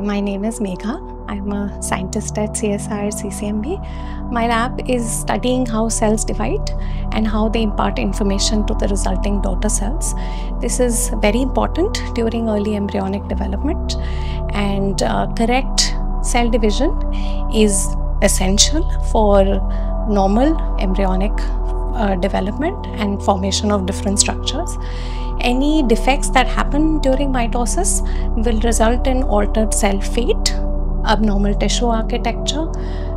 my name is Megha. I'm a scientist at CSIR CCMB. My lab is studying how cells divide and how they impart information to the resulting daughter cells. This is very important during early embryonic development and uh, correct cell division is essential for normal embryonic uh, development and formation of different structures. Any defects that happen during mitosis will result in altered cell fate, abnormal tissue architecture.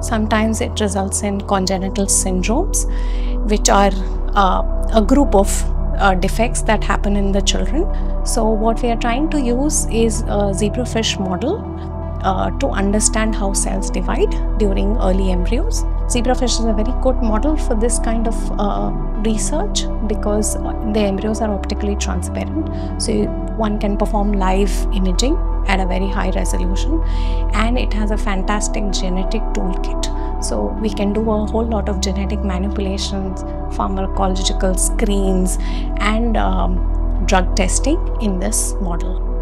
Sometimes it results in congenital syndromes, which are uh, a group of uh, defects that happen in the children. So what we are trying to use is a zebrafish model uh, to understand how cells divide during early embryos. Zebrafish is a very good model for this kind of uh, research because the embryos are optically transparent. So one can perform live imaging at a very high resolution and it has a fantastic genetic toolkit. So we can do a whole lot of genetic manipulations, pharmacological screens and um, drug testing in this model.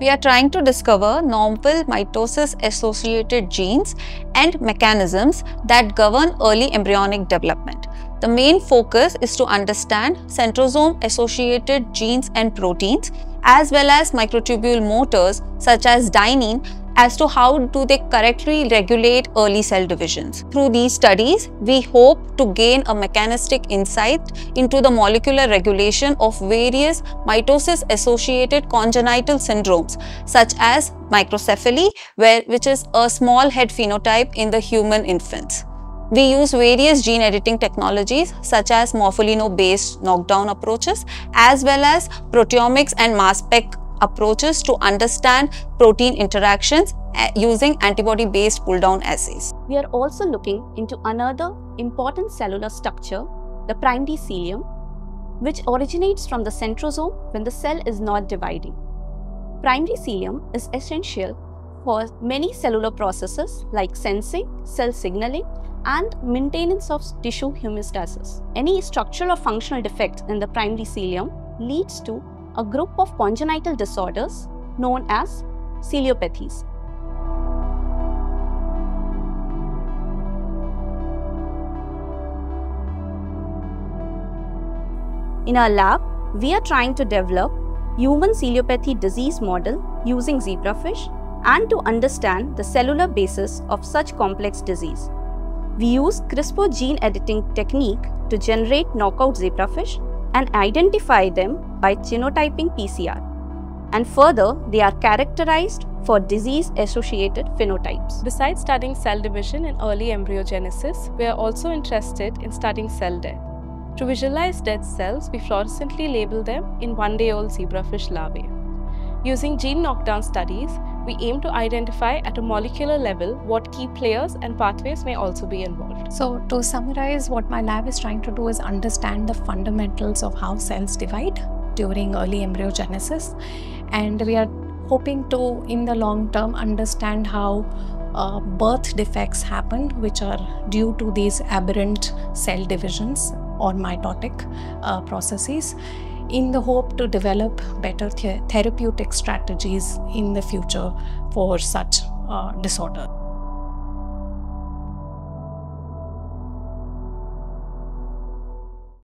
We are trying to discover novel mitosis associated genes and mechanisms that govern early embryonic development. The main focus is to understand centrosome associated genes and proteins as well as microtubule motors such as dynein as to how do they correctly regulate early cell divisions. Through these studies, we hope to gain a mechanistic insight into the molecular regulation of various mitosis-associated congenital syndromes such as microcephaly, where, which is a small head phenotype in the human infants. We use various gene editing technologies such as morpholino-based knockdown approaches as well as proteomics and mass spec approaches to understand protein interactions eh, using antibody-based pull-down assays. We are also looking into another important cellular structure, the primary cilium, which originates from the centrosome when the cell is not dividing. Primary cilium is essential for many cellular processes like sensing, cell signaling, and maintenance of tissue homeostasis. Any structural or functional defect in the primary cilium leads to a group of congenital disorders known as ciliopathies. In our lab, we are trying to develop human ciliopathy disease model using zebrafish and to understand the cellular basis of such complex disease. We use CRISPR gene editing technique to generate knockout zebrafish and identify them by genotyping PCR. And further, they are characterized for disease-associated phenotypes. Besides studying cell division in early embryogenesis, we are also interested in studying cell death. To visualize dead cells, we fluorescently label them in one-day-old zebrafish larvae. Using gene knockdown studies, we aim to identify at a molecular level what key players and pathways may also be involved. So to summarize, what my lab is trying to do is understand the fundamentals of how cells divide during early embryogenesis and we are hoping to in the long term understand how uh, birth defects happen which are due to these aberrant cell divisions or mitotic uh, processes in the hope to develop better th therapeutic strategies in the future for such uh, disorder.